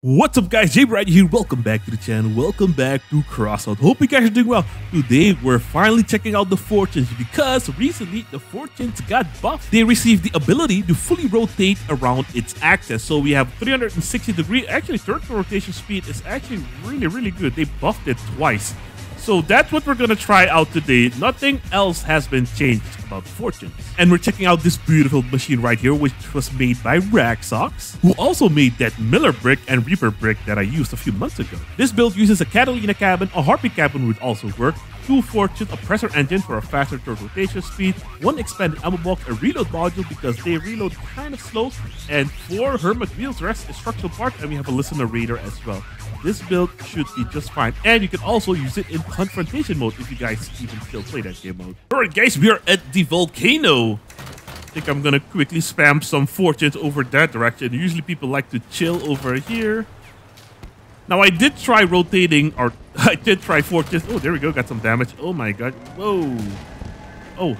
What's up guys, JBRider here, welcome back to the channel, welcome back to Crossout. Hope you guys are doing well. Today we're finally checking out the Fortunes because recently the Fortunes got buffed. They received the ability to fully rotate around its axis. So we have 360 degree, actually third rotation speed is actually really really good. They buffed it twice. So that's what we're gonna try out today. Nothing else has been changed about Fortunes. And we're checking out this beautiful machine right here, which was made by Ragsox, who also made that Miller brick and Reaper brick that I used a few months ago. This build uses a Catalina cabin, a Harpy cabin would also work, two Fortunes, a pressure engine for a faster turret rotation speed, one expanded ammo box, a reload module because they reload kind of slow, and four Hermit wheels, rest structural part, and we have a listener radar as well. This build should be just fine. And you can also use it in confrontation mode if you guys even still play that game mode. Alright guys, we are at the volcano. I think I'm gonna quickly spam some fortunes over that direction. Usually people like to chill over here. Now I did try rotating, or I did try fortunes. Oh, there we go, got some damage. Oh my god. Whoa. Oh.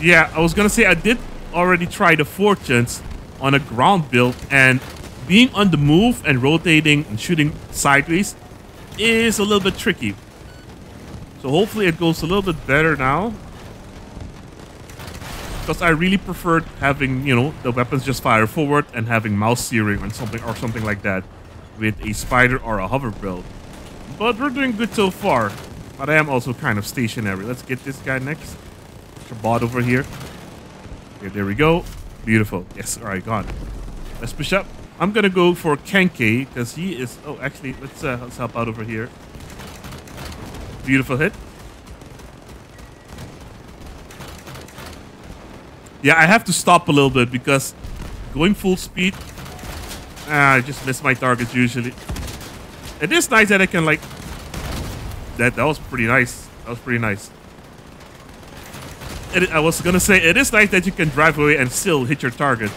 Yeah, I was gonna say I did already try the fortunes on a ground build and being on the move and rotating and shooting sideways is a little bit tricky. So hopefully it goes a little bit better now. Because I really preferred having, you know, the weapons just fire forward and having mouse steering or something or something like that with a spider or a hover build. But we're doing good so far. But I am also kind of stationary. Let's get this guy next. Bot over here. Okay, there we go. Beautiful. Yes, alright, gone. Let's push up. I'm gonna go for Kenke because he is. Oh, actually, let's uh, let's help out over here. Beautiful hit. Yeah, I have to stop a little bit because going full speed, ah, I just miss my targets usually. It is nice that I can like. That that was pretty nice. That was pretty nice. It, I was gonna say it is nice that you can drive away and still hit your target.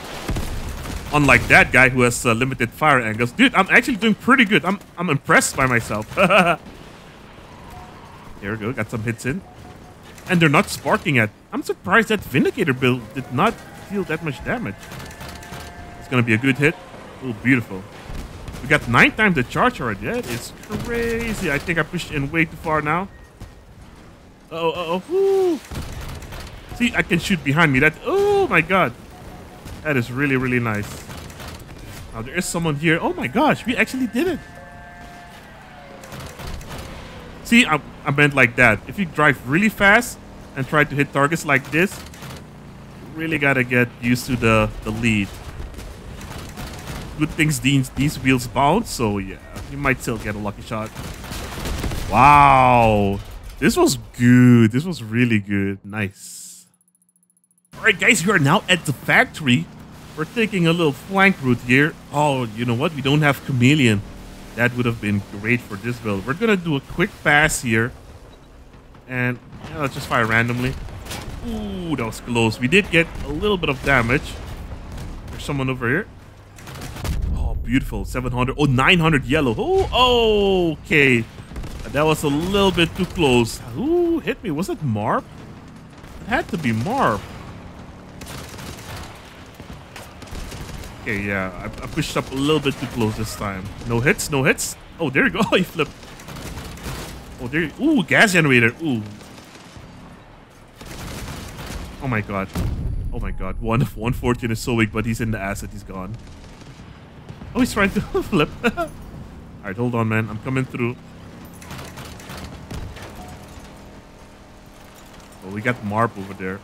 Unlike that guy who has uh, limited fire angles. Dude, I'm actually doing pretty good. I'm, I'm impressed by myself. there we go. Got some hits in. And they're not sparking yet. I'm surprised that Vindicator build did not deal that much damage. It's to be a good hit. Oh, beautiful. We got nine times the charge already. That is crazy. I think I pushed in way too far now. Uh oh, uh oh. See, I can shoot behind me. That. Oh my god. That is really, really nice. Now there is someone here. Oh my gosh, we actually did it. See, I, I meant like that. If you drive really fast and try to hit targets like this, you really gotta get used to the, the lead. Good things these, these wheels bounce, so yeah, you might still get a lucky shot. Wow. This was good. This was really good. Nice. Alright guys, we are now at the factory. We're taking a little flank route here. Oh, you know what? We don't have Chameleon. That would have been great for this build. We're gonna do a quick pass here. And yeah, let's just fire randomly. Ooh, that was close. We did get a little bit of damage. There's someone over here. Oh, beautiful. 700. Oh, 900 yellow. Oh, okay. That was a little bit too close. Who hit me? Was it Marp? It had to be Marp. Okay, yeah, I, I, pushed up a little bit too close this time. No hits, no hits. Oh, there you go. Oh, he flipped. Oh, there. You, ooh, gas generator. Ooh. Oh my god. Oh my god. One one fortune is so weak, but he's in the asset. He's gone. Oh, he's trying to flip. All right, hold on, man. I'm coming through. Oh, we got Marp over there.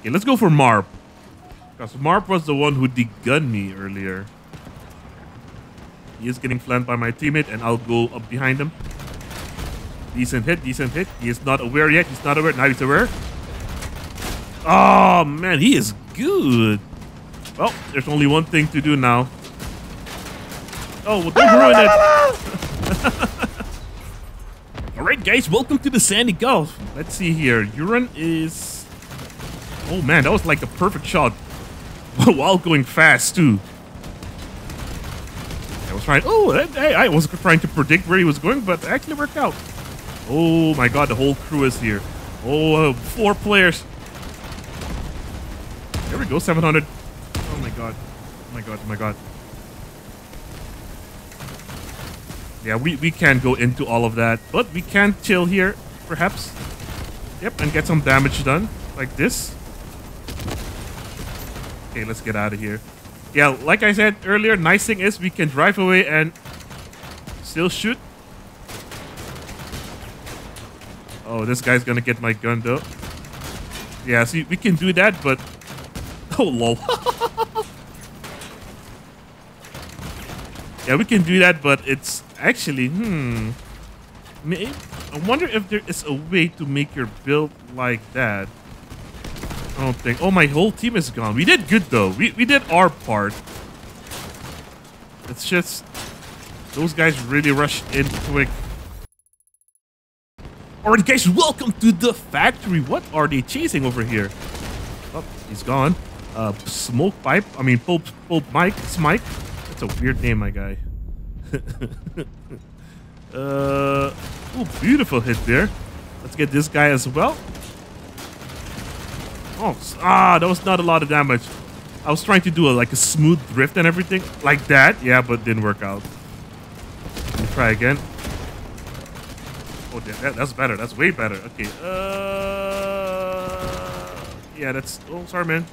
Okay, let's go for Marp. Because Marp was the one who degunned me earlier. He is getting flanked by my teammate, and I'll go up behind him. Decent hit, decent hit. He is not aware yet. He's not aware. Now he's aware. Oh, man, he is good. Well, there's only one thing to do now. Oh, well, don't ruin it. Alright, guys, welcome to the Sandy Gulf. Let's see here. Uran is... Oh, man, that was like a perfect shot. while going fast too. I was trying. Oh, hey, I was trying to predict where he was going, but it actually worked out. Oh my god, the whole crew is here. Oh, uh, four players. There we go, 700. God. Oh my god, oh my god. Yeah, we, we can't go into all of that, but we can chill here, perhaps. Yep, and get some damage done, like this. Okay, let's get out of here. Yeah, like I said earlier, nice thing is we can drive away and still shoot. Oh, this guy's gonna get my gun though. Yeah, see, we can do that, but... Oh, lol. yeah, we can do that, but it's actually, hmm... I wonder if there is a way to make your build like that. I don't think. Oh, my whole team is gone. We did good, though. We, we did our part. It's just... Those guys really rushed in quick. Alright, guys, welcome to the factory. What are they chasing over here? Oh, he's gone. Uh, smoke pipe. I mean, Pulp, Pulp Mike. Smike. That's a weird name, my guy. uh, oh, beautiful hit there. Let's get this guy as well. Oh, ah, that was not a lot of damage. I was trying to do a, like a smooth drift and everything like that. Yeah, but didn't work out. Let me try again. Oh, that, that's better. That's way better. Okay. Uh, yeah, that's. Oh, sorry, man.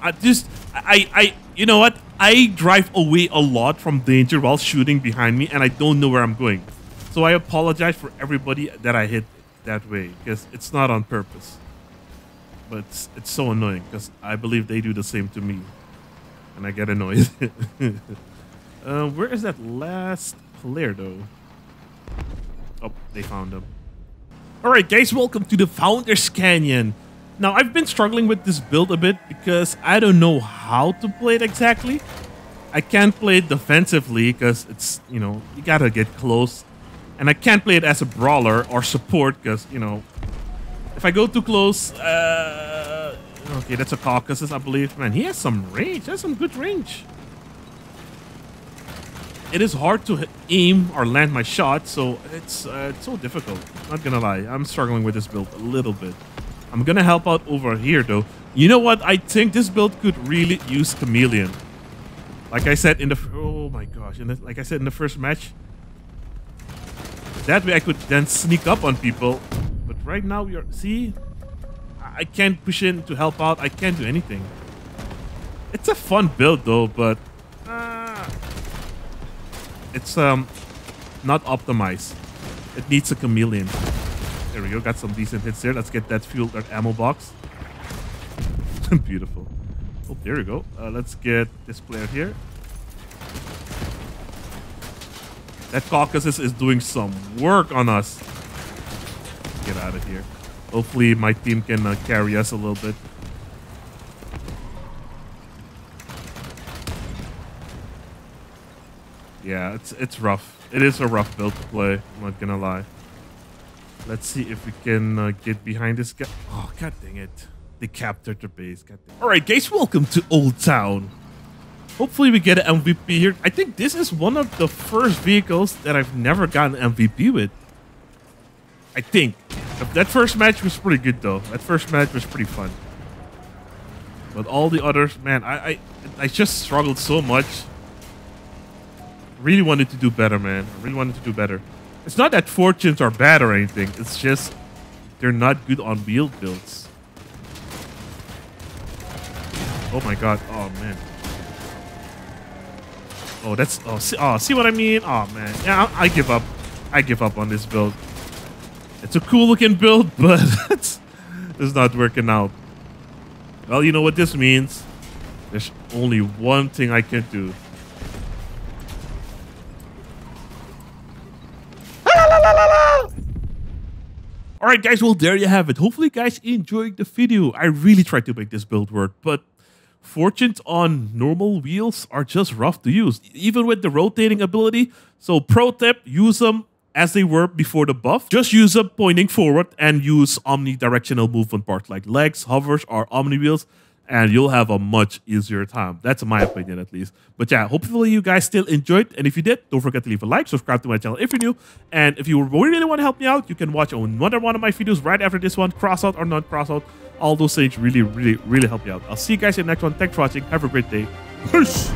I just, I, I, you know what? I drive away a lot from danger while shooting behind me, and I don't know where I'm going. So I apologize for everybody that I hit that way because it's not on purpose. But it's, it's so annoying because I believe they do the same to me, and I get annoyed. uh, where is that last player though? Oh, they found him. Alright guys, welcome to the Founders Canyon. Now, I've been struggling with this build a bit because I don't know how to play it exactly. I can't play it defensively because it's, you know, you gotta get close. And I can't play it as a brawler or support because, you know, if I go too close, uh, okay, that's a Caucasus, I believe. Man, he has some range. Has some good range it is hard to aim or land my shot, so it's, uh, it's so difficult. Not gonna lie, I'm struggling with this build a little bit. I'm gonna help out over here though. You know what? I think this build could really use Chameleon. Like I said in the oh my gosh, like I said in the first match, that way I could then sneak up on people. But right now you're see, I can't push in to help out. I can't do anything. It's a fun build though, but it's um not optimized. It needs a chameleon. There we go. Got some decent hits there. Let's get that fuel, that ammo box. Beautiful. Oh, there we go. Uh, let's get this player here. That Caucasus is doing some work on us. Get out of here. Hopefully my team can uh, carry us a little bit. Yeah, it's it's rough. It is a rough build to play. I'm not gonna lie. Let's see if we can uh, get behind this guy. Oh, god dang it. They captured the base. Alright, guys, welcome to Old Town. Hopefully we get an MVP here. I think this is one of the first vehicles that I've never gotten MVP with. I think. That first match was pretty good, though. That first match was pretty fun. But all the others, man, I, I, I just struggled so much really wanted to do better, man. I really wanted to do better. It's not that fortunes are bad or anything. It's just they're not good on wheel builds. Oh my god. Oh man. Oh, that's oh see, oh see what I mean? Oh man. Yeah, I, I give up. I give up on this build. It's a cool looking build, but it's, it's not working out. Well, you know what this means. There's only one thing I can do. Alright guys, well there you have it. Hopefully guys enjoyed the video. I really tried to make this build work, but fortunes on normal wheels are just rough to use, even with the rotating ability. So pro tip, use them as they were before the buff. Just use them pointing forward and use omnidirectional movement parts like legs, hovers, or omni wheels and you'll have a much easier time. That's my opinion, at least. But yeah, hopefully you guys still enjoyed. And if you did, don't forget to leave a like, subscribe to my channel if you're new. And if you really want to help me out, you can watch another one of my videos right after this one, cross out or not cross out. All those things really, really, really help me out. I'll see you guys in the next one. Thanks for watching. Have a great day. Peace.